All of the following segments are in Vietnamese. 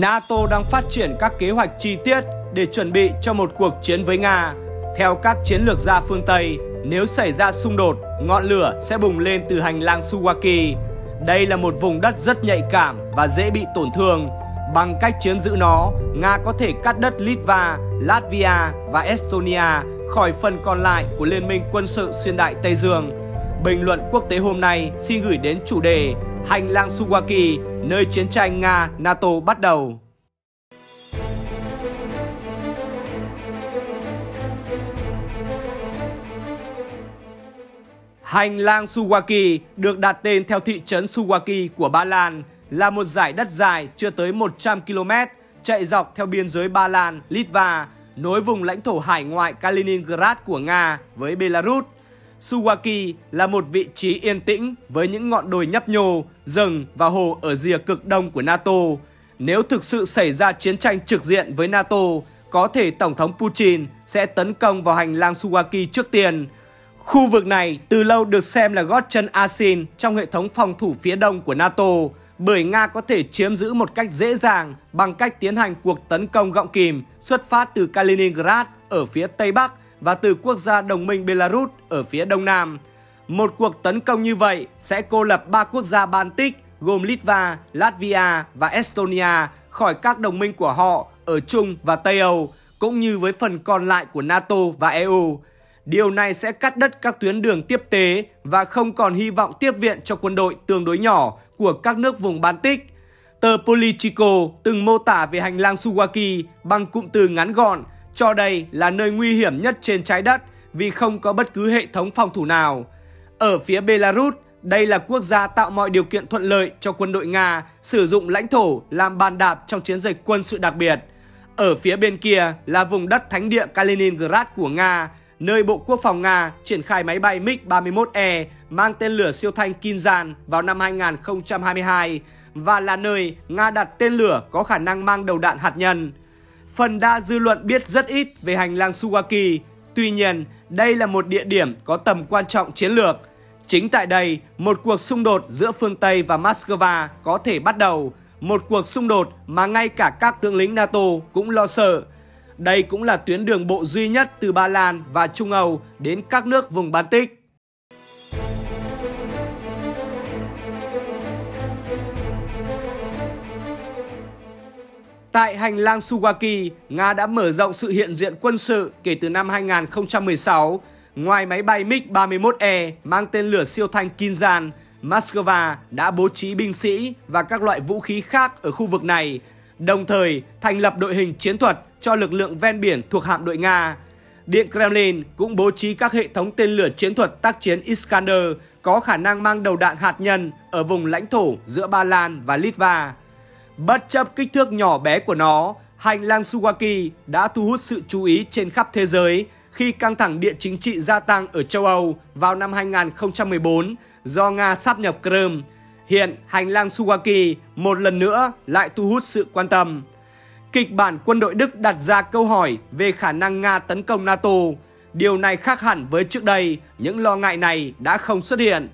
NATO đang phát triển các kế hoạch chi tiết để chuẩn bị cho một cuộc chiến với Nga. Theo các chiến lược gia phương Tây, nếu xảy ra xung đột, ngọn lửa sẽ bùng lên từ hành lang Suwaki. Đây là một vùng đất rất nhạy cảm và dễ bị tổn thương. Bằng cách chiếm giữ nó, Nga có thể cắt đất Litva, Latvia và Estonia khỏi phần còn lại của Liên minh quân sự xuyên đại Tây Dương. Bình luận quốc tế hôm nay xin gửi đến chủ đề Hành lang Suwaki, nơi chiến tranh Nga-NATO bắt đầu. Hành lang Suwaki được đặt tên theo thị trấn Suwaki của Ba Lan là một giải đất dài chưa tới 100 km chạy dọc theo biên giới Ba Lan, Litva, nối vùng lãnh thổ hải ngoại Kaliningrad của Nga với Belarus. Suwaki là một vị trí yên tĩnh với những ngọn đồi nhấp nhô, rừng và hồ ở rìa cực đông của NATO. Nếu thực sự xảy ra chiến tranh trực diện với NATO, có thể Tổng thống Putin sẽ tấn công vào hành lang Suwaki trước tiên. Khu vực này từ lâu được xem là gót chân Asin trong hệ thống phòng thủ phía đông của NATO, bởi Nga có thể chiếm giữ một cách dễ dàng bằng cách tiến hành cuộc tấn công gọng kìm xuất phát từ Kaliningrad ở phía tây bắc và từ quốc gia đồng minh Belarus ở phía đông nam. Một cuộc tấn công như vậy sẽ cô lập ba quốc gia Baltic gồm Litva, Latvia và Estonia khỏi các đồng minh của họ ở Trung và Tây Âu, cũng như với phần còn lại của NATO và EU. Điều này sẽ cắt đứt các tuyến đường tiếp tế và không còn hy vọng tiếp viện cho quân đội tương đối nhỏ của các nước vùng Baltic. Tờ Politico từng mô tả về hành lang Suwaki bằng cụm từ ngắn gọn, cho đây là nơi nguy hiểm nhất trên trái đất vì không có bất cứ hệ thống phòng thủ nào. Ở phía Belarus, đây là quốc gia tạo mọi điều kiện thuận lợi cho quân đội Nga sử dụng lãnh thổ làm bàn đạp trong chiến dịch quân sự đặc biệt. Ở phía bên kia là vùng đất thánh địa Kaliningrad của Nga, nơi Bộ Quốc phòng Nga triển khai máy bay MiG-31E mang tên lửa siêu thanh Kinzhan vào năm 2022 và là nơi Nga đặt tên lửa có khả năng mang đầu đạn hạt nhân. Phần đa dư luận biết rất ít về hành lang Suwaki, tuy nhiên đây là một địa điểm có tầm quan trọng chiến lược. Chính tại đây, một cuộc xung đột giữa phương Tây và Moscow có thể bắt đầu, một cuộc xung đột mà ngay cả các tướng lĩnh NATO cũng lo sợ đây cũng là tuyến đường bộ duy nhất từ Ba Lan và Trung Âu đến các nước vùng Baltic. Tại hành lang Suwaki, Nga đã mở rộng sự hiện diện quân sự kể từ năm 2016. Ngoài máy bay MiG-31E mang tên lửa siêu thanh Kinzhan, Moscow đã bố trí binh sĩ và các loại vũ khí khác ở khu vực này, đồng thời thành lập đội hình chiến thuật cho lực lượng ven biển thuộc hạm đội Nga. Điện Kremlin cũng bố trí các hệ thống tên lửa chiến thuật tác chiến Iskander có khả năng mang đầu đạn hạt nhân ở vùng lãnh thổ giữa Ba Lan và Litva. Bất chấp kích thước nhỏ bé của nó, hành lang Suwaki đã thu hút sự chú ý trên khắp thế giới khi căng thẳng địa chính trị gia tăng ở châu Âu vào năm 2014 do Nga sắp nhập Crimea. Hiện hành lang Suwaki một lần nữa lại thu hút sự quan tâm. Kịch bản quân đội Đức đặt ra câu hỏi về khả năng Nga tấn công NATO. Điều này khác hẳn với trước đây, những lo ngại này đã không xuất hiện.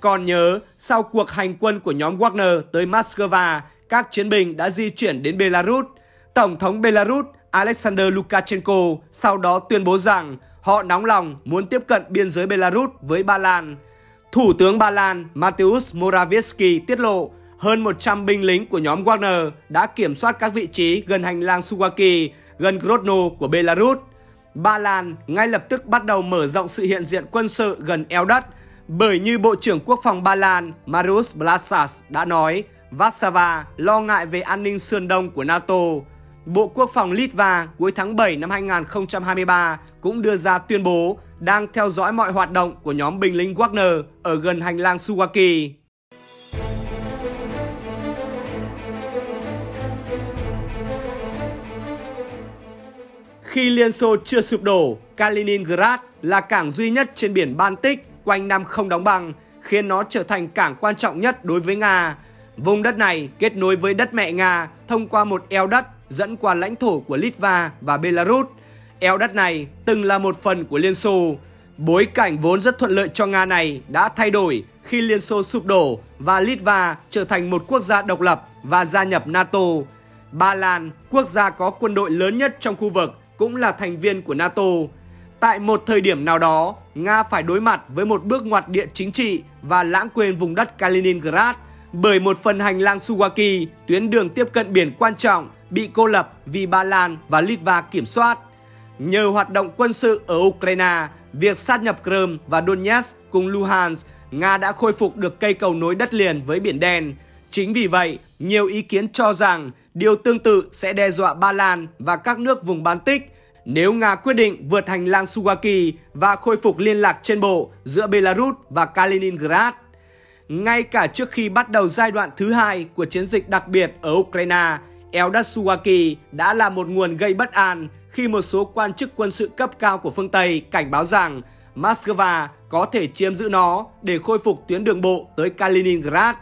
Còn nhớ, sau cuộc hành quân của nhóm Wagner tới Moscow, các chiến binh đã di chuyển đến Belarus. Tổng thống Belarus Alexander Lukashenko sau đó tuyên bố rằng họ nóng lòng muốn tiếp cận biên giới Belarus với Ba Lan. Thủ tướng Ba Lan Mateusz Morawiecki tiết lộ hơn 100 binh lính của nhóm Wagner đã kiểm soát các vị trí gần hành lang Suwaki, gần Grodno của Belarus. Ba Lan ngay lập tức bắt đầu mở rộng sự hiện diện quân sự gần eo đất, bởi như Bộ trưởng Quốc phòng Ba Lan Mariusz Blasas đã nói, Warsaw lo ngại về an ninh sườn đông của NATO. Bộ Quốc phòng Litva cuối tháng 7 năm 2023 cũng đưa ra tuyên bố đang theo dõi mọi hoạt động của nhóm binh lính Wagner ở gần hành lang Suwaki. Khi Liên Xô chưa sụp đổ, Kaliningrad là cảng duy nhất trên biển Baltic quanh năm không đóng băng, khiến nó trở thành cảng quan trọng nhất đối với Nga. Vùng đất này kết nối với đất mẹ Nga thông qua một eo đất dẫn qua lãnh thổ của Litva và Belarus. Eo đất này từng là một phần của Liên Xô. Bối cảnh vốn rất thuận lợi cho Nga này đã thay đổi khi Liên Xô sụp đổ và Litva trở thành một quốc gia độc lập và gia nhập NATO. Ba Lan, quốc gia có quân đội lớn nhất trong khu vực, cũng là thành viên của NATO. Tại một thời điểm nào đó, Nga phải đối mặt với một bước ngoặt địa chính trị và lãng quên vùng đất Kaliningrad bởi một phần hành lang Suwaki, tuyến đường tiếp cận biển quan trọng, bị cô lập vì Ba Lan và Litva kiểm soát. Nhờ hoạt động quân sự ở Ukraine, việc sát nhập Crimea và Donetsk cùng Luhansk, Nga đã khôi phục được cây cầu nối đất liền với Biển Đen. Chính vì vậy, nhiều ý kiến cho rằng điều tương tự sẽ đe dọa Ba Lan và các nước vùng Baltic nếu Nga quyết định vượt hành lang Suwaki và khôi phục liên lạc trên bộ giữa Belarus và Kaliningrad. Ngay cả trước khi bắt đầu giai đoạn thứ hai của chiến dịch đặc biệt ở Ukraine, eo đã là một nguồn gây bất an khi một số quan chức quân sự cấp cao của phương Tây cảnh báo rằng Moscow có thể chiếm giữ nó để khôi phục tuyến đường bộ tới Kaliningrad.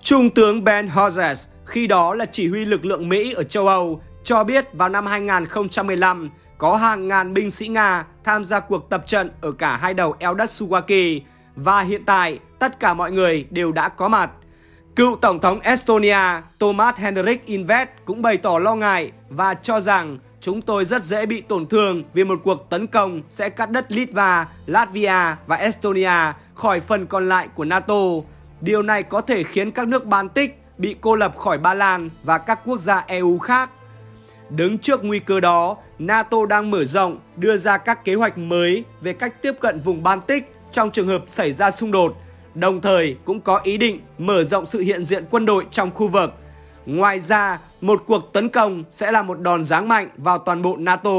Trung tướng Ben Hodges, khi đó là chỉ huy lực lượng Mỹ ở châu Âu, cho biết vào năm 2015 có hàng ngàn binh sĩ Nga tham gia cuộc tập trận ở cả hai đầu eo và hiện tại tất cả mọi người đều đã có mặt. Cựu Tổng thống Estonia Thomas Hendrik Invest cũng bày tỏ lo ngại và cho rằng chúng tôi rất dễ bị tổn thương vì một cuộc tấn công sẽ cắt đất Litva, Latvia và Estonia khỏi phần còn lại của NATO. Điều này có thể khiến các nước Baltic bị cô lập khỏi Ba Lan và các quốc gia EU khác. Đứng trước nguy cơ đó, NATO đang mở rộng, đưa ra các kế hoạch mới về cách tiếp cận vùng Baltic trong trường hợp xảy ra xung đột, đồng thời cũng có ý định mở rộng sự hiện diện quân đội trong khu vực. Ngoài ra, một cuộc tấn công sẽ là một đòn giáng mạnh vào toàn bộ NATO.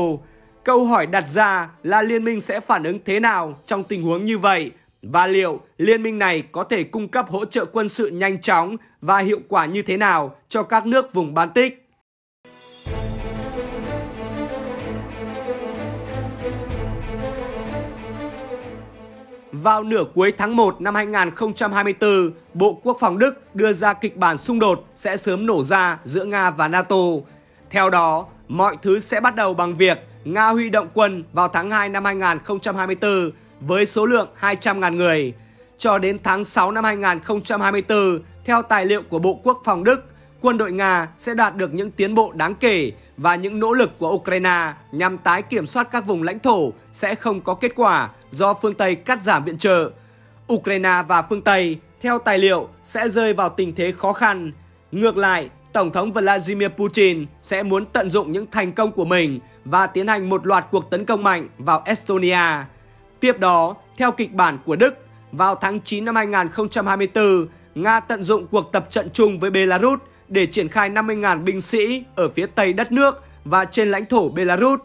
Câu hỏi đặt ra là liên minh sẽ phản ứng thế nào trong tình huống như vậy và liệu liên minh này có thể cung cấp hỗ trợ quân sự nhanh chóng và hiệu quả như thế nào cho các nước vùng Baltic. Vào nửa cuối tháng 1 năm 2024, Bộ Quốc phòng Đức đưa ra kịch bản xung đột sẽ sớm nổ ra giữa Nga và NATO. Theo đó, mọi thứ sẽ bắt đầu bằng việc Nga huy động quân vào tháng 2 năm 2024 với số lượng 200.000 người. Cho đến tháng 6 năm 2024, theo tài liệu của Bộ Quốc phòng Đức, quân đội Nga sẽ đạt được những tiến bộ đáng kể và những nỗ lực của Ukraine nhằm tái kiểm soát các vùng lãnh thổ sẽ không có kết quả do phương Tây cắt giảm viện trợ. Ukraine và phương Tây, theo tài liệu, sẽ rơi vào tình thế khó khăn. Ngược lại, Tổng thống Vladimir Putin sẽ muốn tận dụng những thành công của mình và tiến hành một loạt cuộc tấn công mạnh vào Estonia. Tiếp đó, theo kịch bản của Đức, vào tháng 9 năm 2024, Nga tận dụng cuộc tập trận chung với Belarus để triển khai 50.000 binh sĩ ở phía tây đất nước và trên lãnh thổ Belarus.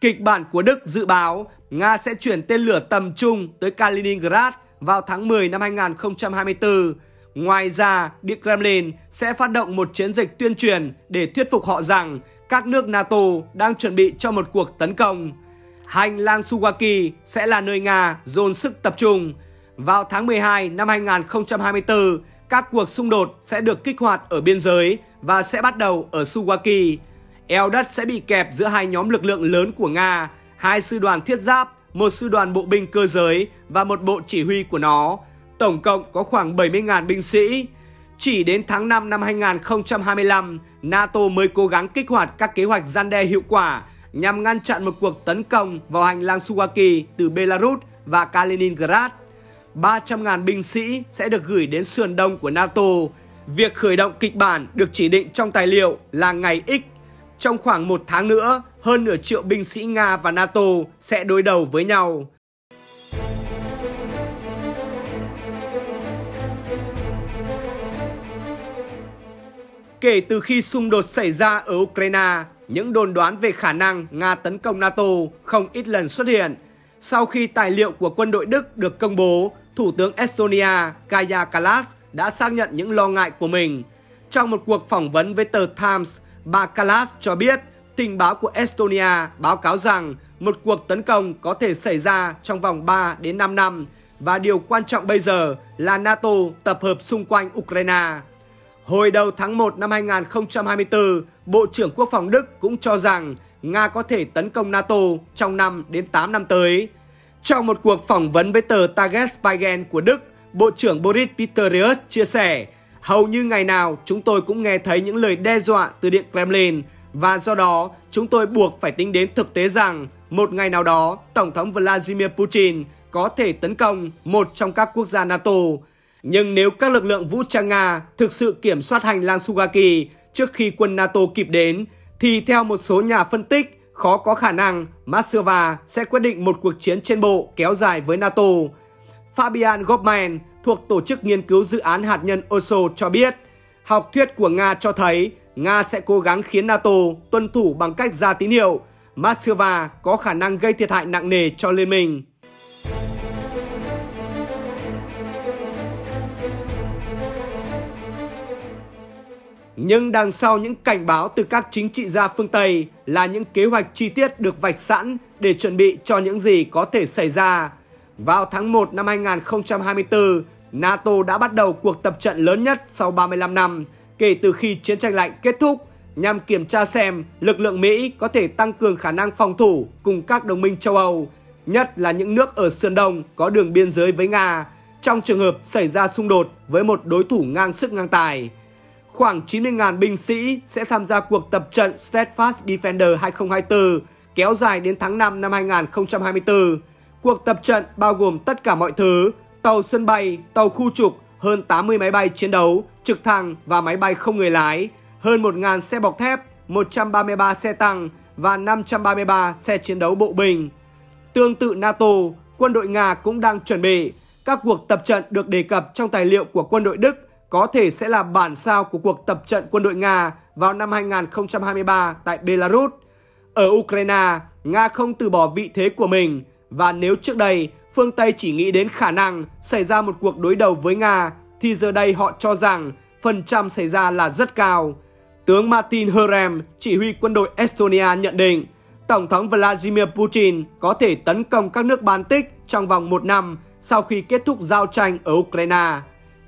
Kịch bản của Đức dự báo Nga sẽ chuyển tên lửa tầm trung tới Kaliningrad vào tháng 10 năm 2024. Ngoài ra, Điện Kremlin sẽ phát động một chiến dịch tuyên truyền để thuyết phục họ rằng các nước NATO đang chuẩn bị cho một cuộc tấn công. Hành lang Suwaki sẽ là nơi Nga dồn sức tập trung. Vào tháng 12 năm 2024, các cuộc xung đột sẽ được kích hoạt ở biên giới và sẽ bắt đầu ở Suwaki. Eo đất sẽ bị kẹp giữa hai nhóm lực lượng lớn của Nga, hai sư đoàn thiết giáp, một sư đoàn bộ binh cơ giới và một bộ chỉ huy của nó. Tổng cộng có khoảng 70.000 binh sĩ. Chỉ đến tháng 5 năm 2025, NATO mới cố gắng kích hoạt các kế hoạch gian đe hiệu quả nhằm ngăn chặn một cuộc tấn công vào hành lang Suwaki từ Belarus và Kaliningrad. 300.000 binh sĩ sẽ được gửi đến sườn đông của NATO. Việc khởi động kịch bản được chỉ định trong tài liệu là ngày X. Trong khoảng một tháng nữa, hơn nửa triệu binh sĩ Nga và NATO sẽ đối đầu với nhau. Kể từ khi xung đột xảy ra ở Ukraine, những đồn đoán về khả năng Nga tấn công NATO không ít lần xuất hiện. Sau khi tài liệu của quân đội Đức được công bố, Thủ tướng Estonia Kaja Kallas đã xác nhận những lo ngại của mình. Trong một cuộc phỏng vấn với tờ Times, bà Kallas cho biết tình báo của Estonia báo cáo rằng một cuộc tấn công có thể xảy ra trong vòng 3 đến 5 năm và điều quan trọng bây giờ là NATO tập hợp xung quanh Ukraine. Hồi đầu tháng 1 năm 2024, Bộ trưởng Quốc phòng Đức cũng cho rằng Nga có thể tấn công NATO trong 5 đến 8 năm tới. Trong một cuộc phỏng vấn với tờ Tagesspiegel của Đức, Bộ trưởng Boris Pistorius chia sẻ, Hầu như ngày nào chúng tôi cũng nghe thấy những lời đe dọa từ Điện Kremlin và do đó chúng tôi buộc phải tính đến thực tế rằng một ngày nào đó Tổng thống Vladimir Putin có thể tấn công một trong các quốc gia NATO. Nhưng nếu các lực lượng vũ trang Nga thực sự kiểm soát hành lang Sugaki trước khi quân NATO kịp đến, thì theo một số nhà phân tích, khó có khả năng Moscow sẽ quyết định một cuộc chiến trên bộ kéo dài với NATO. Fabian Goffman thuộc Tổ chức Nghiên cứu Dự án Hạt nhân Oslo cho biết, học thuyết của Nga cho thấy Nga sẽ cố gắng khiến NATO tuân thủ bằng cách ra tín hiệu Moscow có khả năng gây thiệt hại nặng nề cho Liên minh. Nhưng đằng sau những cảnh báo từ các chính trị gia phương Tây là những kế hoạch chi tiết được vạch sẵn để chuẩn bị cho những gì có thể xảy ra. Vào tháng 1 năm 2024, NATO đã bắt đầu cuộc tập trận lớn nhất sau 35 năm kể từ khi chiến tranh lạnh kết thúc nhằm kiểm tra xem lực lượng Mỹ có thể tăng cường khả năng phòng thủ cùng các đồng minh châu Âu, nhất là những nước ở Sơn Đông có đường biên giới với Nga, trong trường hợp xảy ra xung đột với một đối thủ ngang sức ngang tài. Khoảng 90.000 binh sĩ sẽ tham gia cuộc tập trận Steadfast Defender 2024 kéo dài đến tháng 5 năm 2024. Cuộc tập trận bao gồm tất cả mọi thứ, tàu sân bay, tàu khu trục, hơn 80 máy bay chiến đấu, trực thăng và máy bay không người lái, hơn 1.000 xe bọc thép, 133 xe tăng và 533 xe chiến đấu bộ binh. Tương tự NATO, quân đội Nga cũng đang chuẩn bị. Các cuộc tập trận được đề cập trong tài liệu của quân đội Đức có thể sẽ là bản sao của cuộc tập trận quân đội Nga vào năm 2023 tại Belarus. Ở Ukraine, Nga không từ bỏ vị thế của mình và nếu trước đây phương Tây chỉ nghĩ đến khả năng xảy ra một cuộc đối đầu với Nga thì giờ đây họ cho rằng phần trăm xảy ra là rất cao. Tướng Martin Herem, chỉ huy quân đội Estonia nhận định Tổng thống Vladimir Putin có thể tấn công các nước Baltic trong vòng một năm sau khi kết thúc giao tranh ở Ukraine.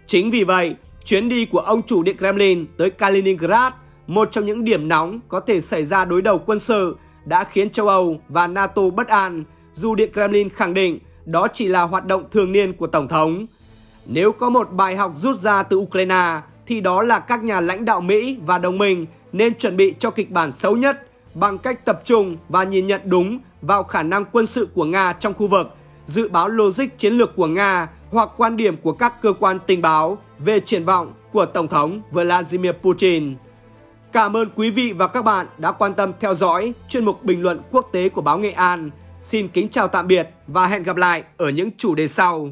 Chính vì vậy, chuyến đi của ông chủ Điện Kremlin tới Kaliningrad, một trong những điểm nóng có thể xảy ra đối đầu quân sự, đã khiến châu Âu và NATO bất an, dù Điện Kremlin khẳng định đó chỉ là hoạt động thường niên của Tổng thống. Nếu có một bài học rút ra từ Ukraine, thì đó là các nhà lãnh đạo Mỹ và đồng minh nên chuẩn bị cho kịch bản xấu nhất bằng cách tập trung và nhìn nhận đúng vào khả năng quân sự của Nga trong khu vực, dự báo logic chiến lược của Nga hoặc quan điểm của các cơ quan tình báo về triển vọng của Tổng thống Vladimir Putin. Cảm ơn quý vị và các bạn đã quan tâm theo dõi chuyên mục bình luận quốc tế của báo Nghệ An. Xin kính chào tạm biệt và hẹn gặp lại ở những chủ đề sau.